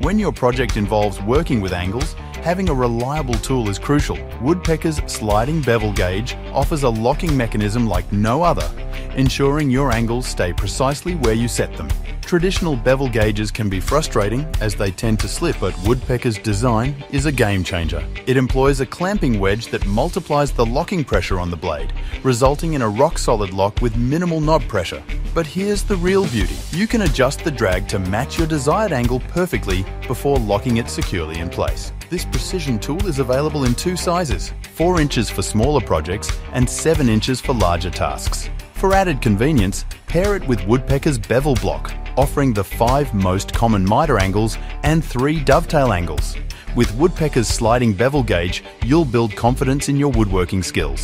When your project involves working with angles, having a reliable tool is crucial. Woodpecker's sliding bevel gauge offers a locking mechanism like no other, ensuring your angles stay precisely where you set them. Traditional bevel gauges can be frustrating as they tend to slip, but Woodpecker's design is a game changer. It employs a clamping wedge that multiplies the locking pressure on the blade, resulting in a rock-solid lock with minimal knob pressure. But here's the real beauty. You can adjust the drag to match your desired angle perfectly before locking it securely in place. This precision tool is available in two sizes, 4 inches for smaller projects and 7 inches for larger tasks. For added convenience, pair it with Woodpecker's bevel block, offering the five most common miter angles and three dovetail angles. With Woodpecker's sliding bevel gauge, you'll build confidence in your woodworking skills.